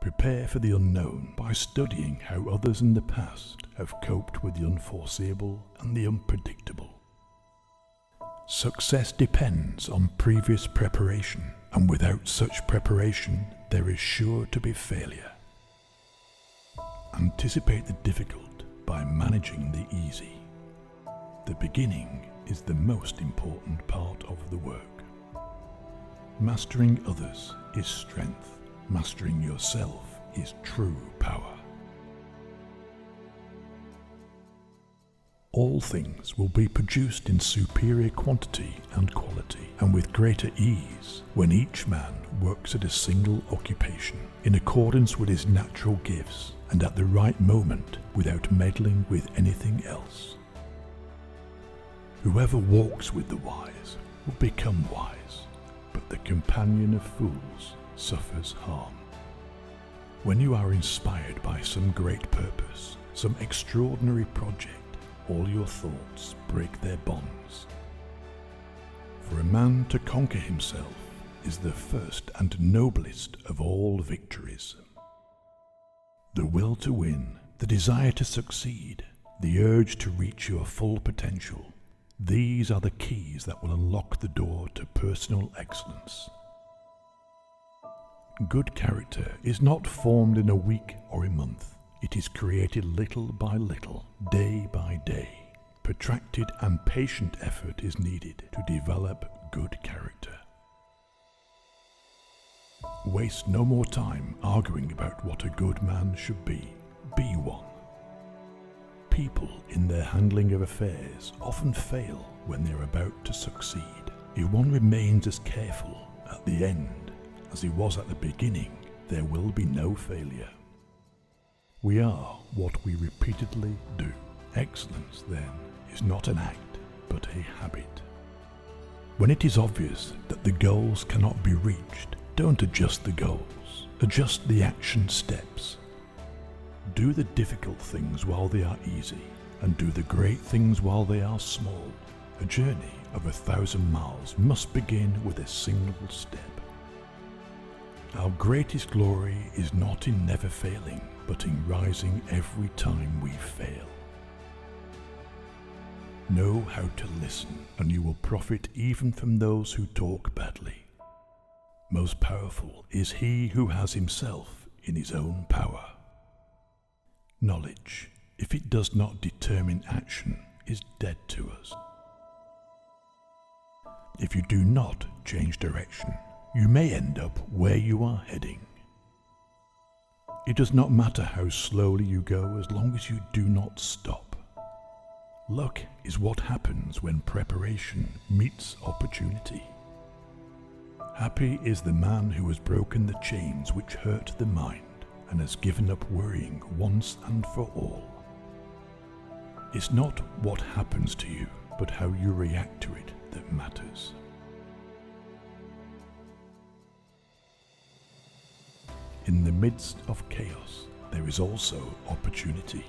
Prepare for the unknown by studying how others in the past have coped with the unforeseeable and the unpredictable. Success depends on previous preparation, and without such preparation, there is sure to be failure. Anticipate the difficult by managing the easy. The beginning is the most important part of the work. Mastering others is strength. Mastering yourself is true power. All things will be produced in superior quantity and quality, and with greater ease, when each man works at a single occupation, in accordance with his natural gifts, and at the right moment, without meddling with anything else. Whoever walks with the wise will become wise, but the companion of fools suffers harm. When you are inspired by some great purpose, some extraordinary project, all your thoughts break their bonds. For a man to conquer himself is the first and noblest of all victories. The will to win, the desire to succeed, the urge to reach your full potential, these are the keys that will unlock the door to personal excellence. Good character is not formed in a week or a month. It is created little by little, day by day. Protracted and patient effort is needed to develop good character. Waste no more time arguing about what a good man should be. Be one. People in their handling of affairs often fail when they are about to succeed. If one remains as careful at the end as he was at the beginning, there will be no failure. We are what we repeatedly do. Excellence, then, is not an act, but a habit. When it is obvious that the goals cannot be reached, don't adjust the goals, adjust the action steps. Do the difficult things while they are easy, and do the great things while they are small. A journey of a thousand miles must begin with a single step. Our greatest glory is not in never failing, but in rising every time we fail. Know how to listen, and you will profit even from those who talk badly. Most powerful is he who has himself in his own power. Knowledge, if it does not determine action, is dead to us. If you do not change direction, you may end up where you are heading. It does not matter how slowly you go as long as you do not stop. Luck is what happens when preparation meets opportunity. Happy is the man who has broken the chains which hurt the mind and has given up worrying once and for all. It's not what happens to you, but how you react to it that matters. In the midst of chaos, there is also opportunity.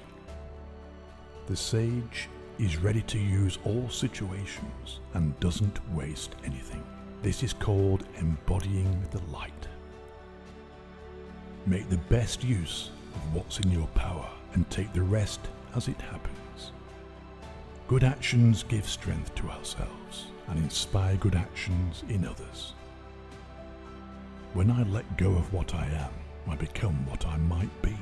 The sage is ready to use all situations and doesn't waste anything. This is called embodying the light. Make the best use of what's in your power and take the rest as it happens. Good actions give strength to ourselves and inspire good actions in others. When I let go of what I am, I become what I might be.